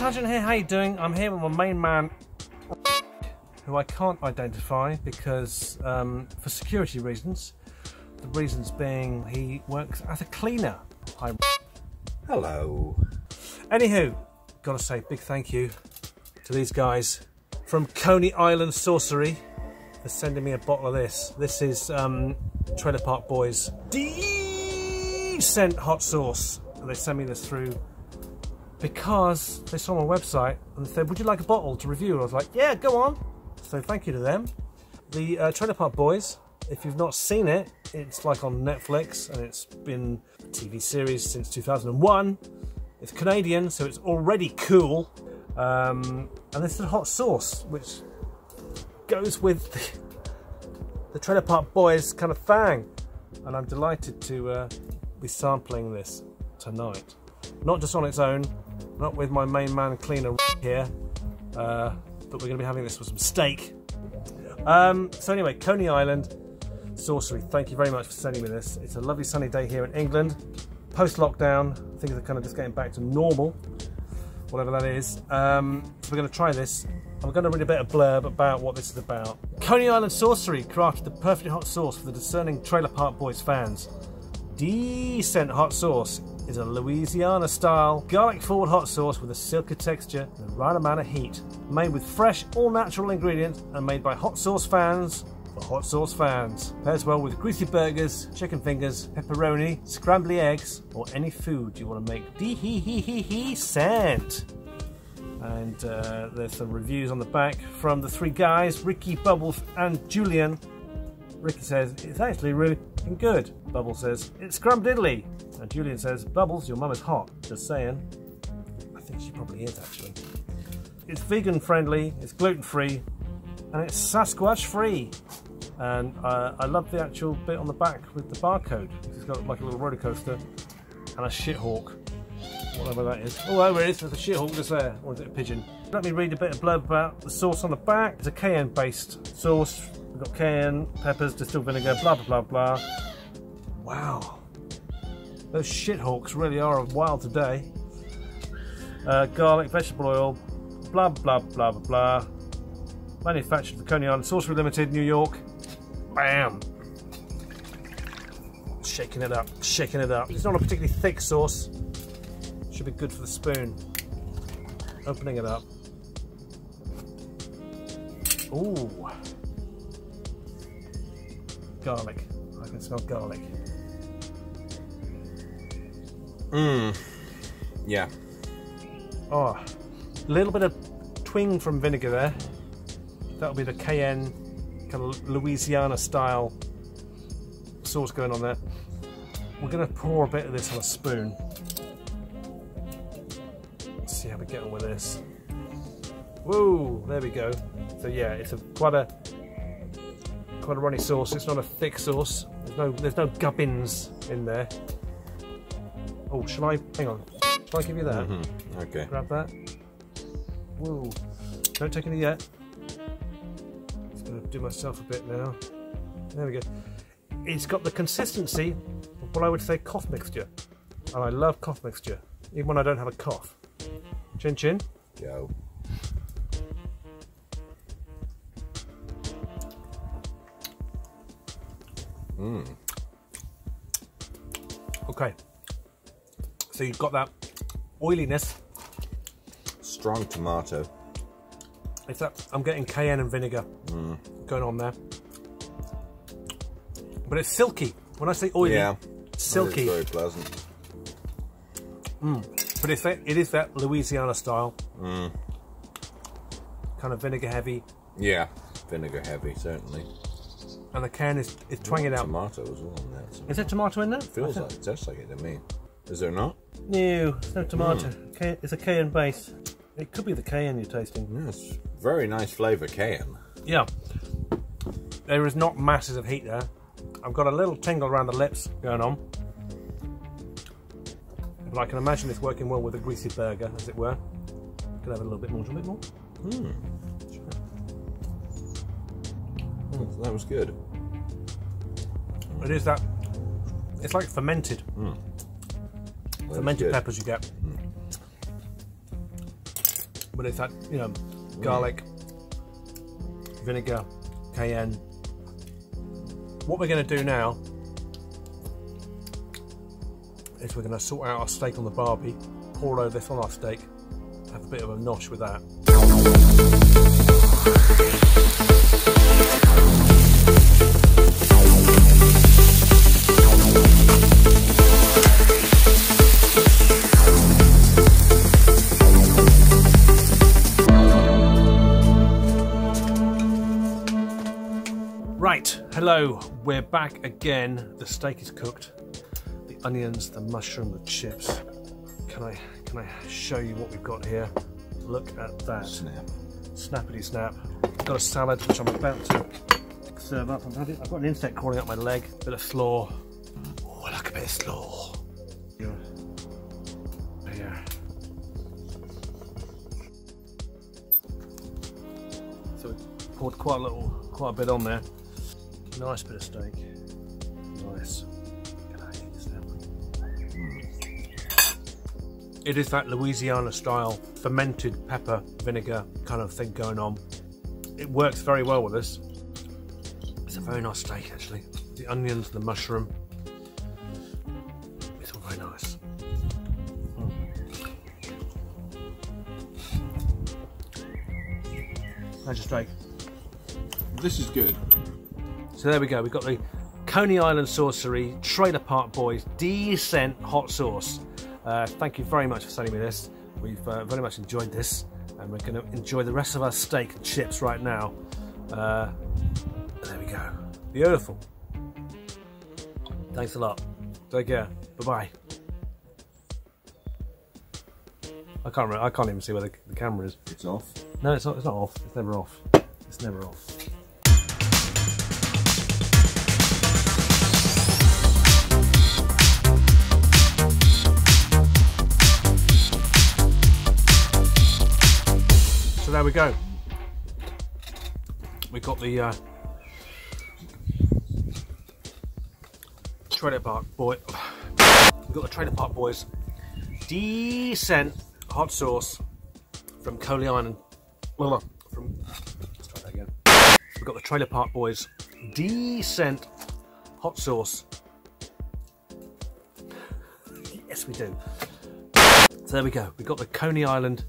Tangent here, how you doing? I'm here with my main man, who I can't identify because, um, for security reasons, the reasons being he works as a cleaner. Hi. Hello. Anywho, gotta say big thank you to these guys from Coney Island Saucery for sending me a bottle of this. This is um, Trailer Park Boys decent hot sauce. And they sent me this through because they saw my website and said, would you like a bottle to review? I was like, yeah, go on. So thank you to them. The uh, Trailer Park Boys, if you've not seen it, it's like on Netflix and it's been a TV series since 2001. It's Canadian, so it's already cool. Um, and this is a hot sauce, which goes with the, the Trailer Park Boys kind of thing. And I'm delighted to uh, be sampling this tonight. Not just on its own, not with my main man cleaner here, uh, but we're going to be having this with some steak. Um, so anyway, Coney Island Saucery, thank you very much for sending me this. It's a lovely sunny day here in England. Post-lockdown, things are kind of just getting back to normal, whatever that is. Um, so we're going to try this. I'm going to read a bit of blurb about what this is about. Coney Island Saucery crafted the perfectly hot sauce for the discerning Trailer Park Boys fans. Decent hot sauce is a Louisiana style garlic forward hot sauce with a silky texture and the right amount of heat. Made with fresh, all natural ingredients and made by hot sauce fans for hot sauce fans. Pairs well with greasy burgers, chicken fingers, pepperoni, scrambled eggs, or any food you want to make decent. And uh, there's some reviews on the back from the three guys, Ricky, Bubbles, and Julian. Ricky says, it's actually really good. Bubbles says, it's scrumdiddly. And Julian says, Bubbles, your mum is hot. Just saying. I think she probably is, actually. It's vegan friendly, it's gluten free, and it's Sasquatch free. And uh, I love the actual bit on the back with the barcode. It's got like a little roller coaster and a shithawk. Whatever that is. Oh, there it is. There's a shithawk just there. Or is it a pigeon? Let me read a bit of blurb about the sauce on the back. It's a cayenne based sauce. We've got cayenne, peppers, distilled vinegar, blah, blah, blah, blah. Wow. Those shithawks really are wild today. Uh, garlic, vegetable oil, blah, blah, blah, blah, blah. Manufactured for Coney Island Saucery Limited, New York. Bam! Shaking it up, shaking it up. It's not a particularly thick sauce. Should be good for the spoon. Opening it up. Ooh. Garlic. I can smell garlic. Mmm. Yeah. Oh, a little bit of twing from vinegar there. That'll be the cayenne, kind of Louisiana style sauce going on there. We're going to pour a bit of this on a spoon. See how we get on with this. Whoa, there we go. So yeah, it's a quite a quite a runny sauce. It's not a thick sauce. There's no there's no gubbins in there. Oh, shall I? Hang on. Shall I give you that? Mm -hmm. Okay. Grab that. Whoa. Don't take any yet. Just gonna do myself a bit now. There we go. It's got the consistency of what I would say cough mixture. And I love cough mixture, even when I don't have a cough. Chin chin. Go. Mmm. Okay. So you've got that oiliness. Strong tomato. It's that I'm getting cayenne and vinegar mm. going on there. But it's silky. When I say oily, yeah, silky. very pleasant. Mm. But it's that, it is that Louisiana style. Mm. Kind of vinegar heavy. Yeah, vinegar heavy, certainly. And the can is, is twanging out. Tomato as well in there. Is there tomato in there? Feels like it tastes like it to me. Is there not? No, there's no tomato. Mm. It's a cayenne base. It could be the cayenne you're tasting. Yes, very nice flavour cayenne. Yeah. There is not masses of heat there. I've got a little tingle around the lips going on. But I can imagine this working well with a greasy burger, as it were. Could have a little bit more, a bit more. Mm. Mm, that was good. It is that. It's like fermented. Mm. Fermented peppers you get. but it's that you know garlic, vinegar, cayenne. What we're going to do now is we're going to sort out our steak on the barbie, pour over this on our steak, have a bit of a nosh with that. Right, hello, we're back again. The steak is cooked. Onions, the mushroom, the chips. Can I can I show you what we've got here? Look at that. Snap. Snappity snap. Got a salad which I'm about to serve up. I've, I've got an insect crawling up my leg. Bit of slaw. Oh, I like a bit of slaw. Here. Here. So we poured quite a little, quite a bit on there. Nice bit of steak. It is that Louisiana style fermented pepper vinegar kind of thing going on. It works very well with this. It's a very nice steak actually. The onions, the mushroom. It's all very nice. Mm. How's your steak? This is good. So there we go. We've got the Coney Island Saucery Trailer Park Boys Descent Hot Sauce. Uh, thank you very much for sending me this. We've uh, very much enjoyed this, and we're going to enjoy the rest of our steak and chips right now. Uh, there we go. Beautiful. Thanks a lot. Take care. Bye bye. I can't. Remember, I can't even see where the, the camera is. It's off. No, it's not. It's not off. It's never off. It's never off. There we go. We got the uh, Trailer Park Boy. We got the Trailer Park Boys decent hot sauce from Coley Island. Well, from let's try that again. We've got the Trailer Park Boys decent hot sauce. Yes, we do. So there we go. We've got the Coney Island.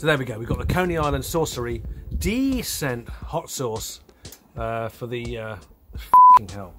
So there we go. We've got the Coney Island Saucery decent hot sauce uh, for the uh, f***ing hell.